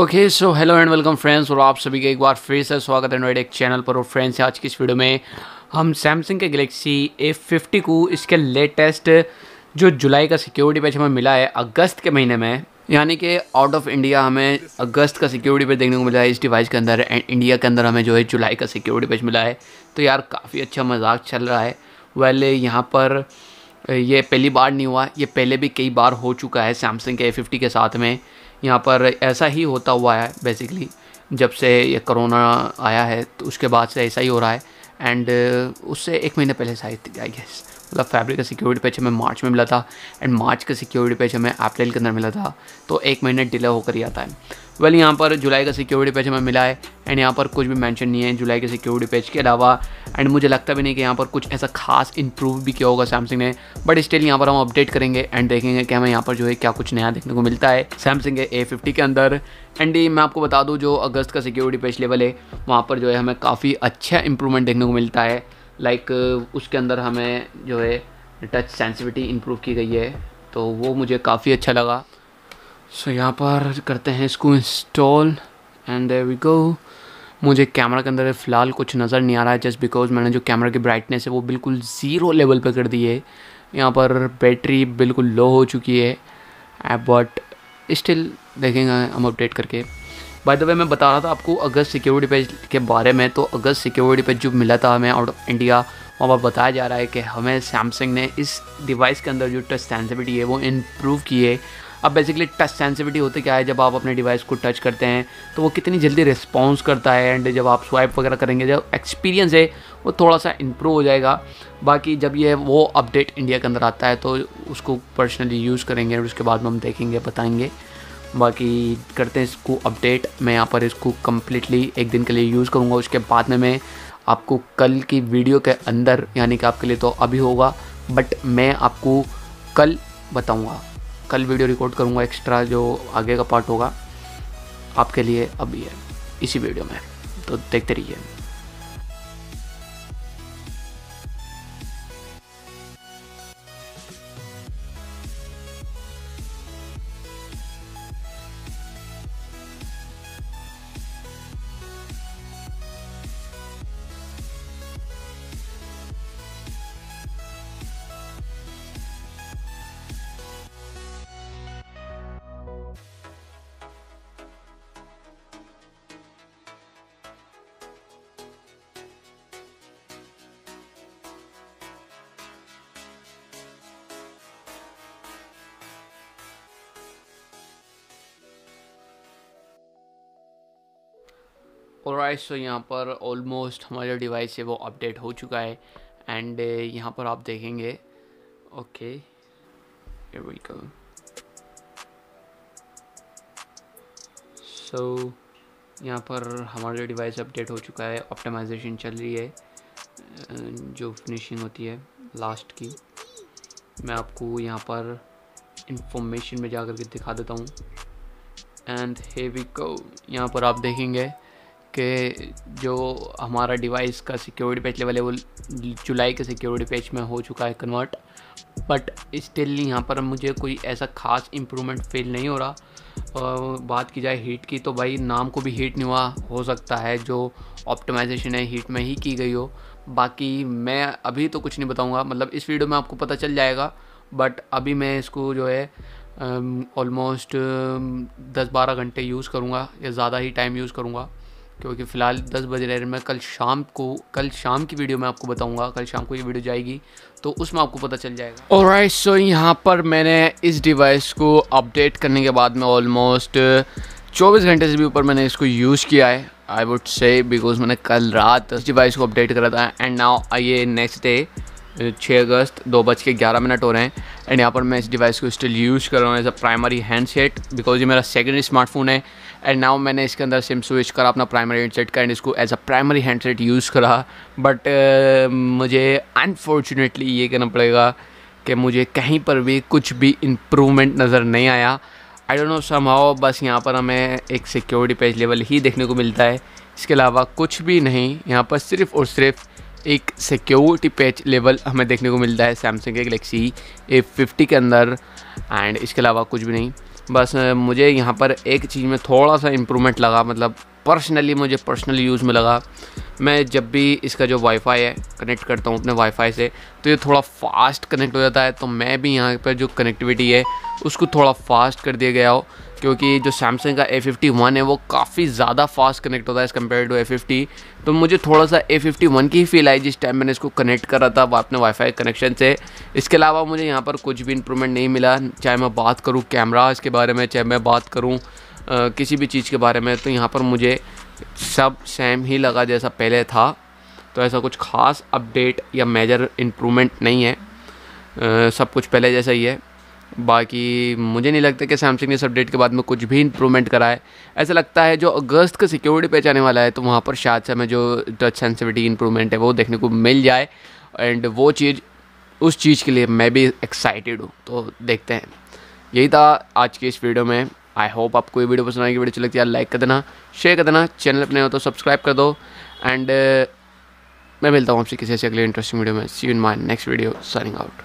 Okay so hello and welcome friends और आप सभी का एक बार फिर से स्वागत है एक चैनल पर। और फ्रेंड्स आज की इस वीडियो में हम सैमसंग के गलेक्सी ए फिफ्टी को इसके लेटेस्ट जो जुलाई का सिक्योरिटी पैच हमें मिला है, अगस्त के महीने में, यानी कि आउट ऑफ़ इंडिया हमें अगस्त का सिक्योरिटी पैच देखने को मिला है, इस डिवाइस के अंदर एंड इंडिया के अंदर हमें जो है जुलाई का सिक्योरिटी पैच मिला है। तो यार, काफ़ी अच्छा मज़ाक चल रहा है। वेल यहाँ पर ये पहली बार नहीं हुआ, ये पहले भी कई बार हो चुका है सैमसंग के ए फिफ्टी के साथ में। यहाँ पर ऐसा ही होता हुआ है बेसिकली जब से ये कोरोना आया है तो उसके बाद से ऐसा ही हो रहा है एंड उससे एक महीने पहले शायद आई गेस मतलब फैब्रिक का सिक्योरिटी पैच हमें मार्च में मिला था एंड मार्च का सिक्योरिटी पैच हमें अप्रैल के अंदर मिला था तो एक महीने डिले होकर ही आता है। वेल well, यहाँ पर जुलाई का सिक्योरिटी पैच हमें मिला है एंड यहाँ पर कुछ भी मेंशन नहीं है जुलाई के सिक्योरिटी पैच के अलावा एंड मुझे लगता भी नहीं कि यहाँ पर कुछ ऐसा खास इंप्रूव भी किया होगा सैमसंग ने बट स्टिल यहाँ पर हम अपडेट करेंगे एंड देखेंगे कि हमें यहाँ पर जो है क्या कुछ नया देखने को मिलता है सैमसंग के ए फिफ्टी के अंदर। एंड मैं आपको बता दूँ जो अगस्त का सिक्योरिटी पैच लेवल है वहाँ पर जो है हमें काफ़ी अच्छा इंप्रूवमेंट देखने को मिलता है। लाइक like, उसके अंदर हमें जो है टच सेंसिटिविटी इम्प्रूव की गई है। तो वो मुझे काफ़ी अच्छा लगा। सो so, यहाँ पर करते हैं इसको install and there we go मुझे कैमरा के अंदर फ़िलहाल कुछ नज़र नहीं आ रहा है जस्ट बिकॉज़ मैंने जो कैमरा की ब्राइटनेस है वो बिल्कुल ज़ीरो लेवल पर कर दी है। यहाँ पर बैटरी बिल्कुल लो हो चुकी है बट स्टिल देखेंगे हम अपडेट करके। बाय द वे मैं बता रहा था आपको अगस्त सिक्योरिटी पेज के बारे में तो अगस्त सिक्योरिटी पेज जो मिला था हमें आउट ऑफ़ इंडिया वहाँ पर बताया जा रहा है कि हमें सैमसंग ने इस डिवाइस के अंदर जो टच सेंसिटिविटी है वो इम्प्रूव की है। अब बेसिकली टच सेंसिटिविटी होते क्या है? जब आप अपने डिवाइस को टच करते हैं तो वो कितनी जल्दी रिस्पॉन्स करता है एंड जब आप स्वाइप वगैरह करेंगे, जब एक्सपीरियंस है, वो थोड़ा सा इम्प्रूव हो जाएगा। बाकी जब ये वो अपडेट इंडिया के अंदर आता है तो उसको पर्सनली यूज़ करेंगे और उसके बाद में हम देखेंगे, बताएँगे। बाकी करते हैं इसको अपडेट मैं यहाँ पर इसको कम्प्लीटली एक दिन के लिए यूज़ करूँगा। उसके बाद में मैं आपको कल की वीडियो के अंदर, यानी कि आपके लिए तो अभी होगा बट मैं आपको कल बताऊँगा। कल वीडियो रिकॉर्ड करूँगा एक्स्ट्रा जो आगे का पार्ट होगा, आपके लिए अभी है इसी वीडियो में। तो देखते रहिए। और सो यहाँ पर ऑलमोस्ट हमारा डिवाइस है वो अपडेट हो चुका है। एंड यहाँ पर आप देखेंगे। ओके सो यहाँ पर हमारा डिवाइस अपडेट हो चुका है। ऑप्टिमाइजेशन चल रही है। जो फिनिशिंग होती है लास्ट की। मैं आपको यहाँ पर इंफॉर्मेशन में जा कर के दिखा देता हूँ। एंड हे वी को यहाँ पर आप देखेंगे। कि जो हमारा डिवाइस का सिक्योरिटी पैच लेवल है, वो जुलाई के सिक्योरिटी पैच में हो चुका है कन्वर्ट बट स्टिल यहाँ पर मुझे कोई ऐसा खास इम्प्रूवमेंट फील नहीं हो रहा। और बात की जाए हीट की तो भाई नाम को भी हीट नहीं हुआ हो सकता है, जो ऑप्टिमाइजेशन है हीट में ही की गई हो। बाकी मैं अभी तो कुछ नहीं बताऊँगा मतलब इस वीडियो में आपको पता चल जाएगा। बट अभी मैं इसको जो है ऑलमोस्ट दस बारह घंटे यूज़ करूँगा, या ज़्यादा ही टाइम यूज़ करूँगा। क्योंकि फ़िलहाल दस बज रहे हैं। मैं कल शाम को, कल शाम की वीडियो में आपको बताऊँगा। कल शाम को ये वीडियो जाएगी तो उसमें आपको पता चल जाएगा। और राइट सो यहाँ पर मैंने इस डिवाइस को अपडेट करने के बाद में ऑलमोस्ट चौबीस घंटे से भी ऊपर मैंने इसको यूज़ किया है आई वुड से बिकॉज़ मैंने कल रात इस डिवाइस को अपडेट करा था। एंड नाउ आइए नेक्स्ट डे छः अगस्त, दो बज के ग्यारह मिनट हो रहे हैं। एंड यहाँ पर मैं इस डिवाइस को स्टिल यूज़ कर रहा हूँ as a primary handset because ये मेरा सेकेंडरी स्मार्टफ़ोन है। एंड नाउ मैंने इसके अंदर सिम स्विच करा अपना प्राइमरी हैंडसेट का एंड इसको as a primary handset use करा। बट uh, मुझे अनफॉर्चुनेटली ये कहना पड़ेगा कि मुझे कहीं पर भी कुछ भी इम्प्रूवमेंट नज़र नहीं आया। आई डोंट नो समहाउ बस यहाँ पर हमें एक सिक्योरिटी पेज लेवल ही देखने को मिलता है। इसके अलावा कुछ भी नहीं यहाँ पर सिर्फ़ और सिर्फ़ एक सिक्योरिटी पैच लेवल हमें देखने को मिलता है सैमसंग के गलेक्सी ए फिफ्टी के अंदर एंड इसके अलावा कुछ भी नहीं। बस मुझे यहाँ पर एक चीज़ में थोड़ा सा इम्प्रूवमेंट लगा मतलब पर्सनली मुझे पर्सनल यूज़ में लगा। मैं जब भी इसका जो वाईफाई है कनेक्ट करता हूँ अपने वाईफाई से तो ये थोड़ा फास्ट कनेक्ट हो जाता है तो मैं भी यहाँ पर जो कनेक्टिविटी है, उसको थोड़ा फास्ट कर दिया गया हो। क्योंकि जो सैमसंग का ए फिफ्टी वन है वो काफ़ी ज़्यादा फास्ट कनेक्ट होता है as compare to A fifty तो मुझे थोड़ा सा ए फिफ्टी वन की ही फील आई जिस टाइम मैंने इसको कनेक्ट करा था अपने वाईफाई कनेक्शन से। इसके अलावा मुझे यहाँ पर कुछ भी इंप्रूवमेंट नहीं मिला चाहे मैं बात करूँ कैमरा के बारे में चाहे मैं बात करूँ किसी भी चीज़ के बारे में तो यहाँ पर मुझे सब सेम ही लगा जैसा पहले था। तो ऐसा कुछ ख़ास अपडेट या मेजर इम्प्रूवमेंट नहीं है। आ, सब कुछ पहले जैसा ही है। बाकी मुझे नहीं लगता कि सैमसंग ने इस अपडेट के बाद में कुछ भी इंप्रूवमेंट करा है ऐसा लगता है जो अगस्त का सिक्योरिटी पैच आने वाला है तो वहाँ पर शायद से हमें जो टच सेंसिविटी इंप्रूवमेंट है, वो देखने को मिल जाए। एंड वो चीज़, उस चीज़ के लिए मैं भी एक्साइटेड हूँ। तो देखते हैं। यही था आज की इस वीडियो में। आई होप आपको ये वीडियो पसंद आएगी वीडियो चलती है लाइक कर देना शेयर कर देना चैनल अपने हो तो सब्सक्राइब कर दो। एंड मैं मिलता हूँ आपसे किसी ऐसे अगले इंटरेस्टिंग वीडियो में। See in my next video signing out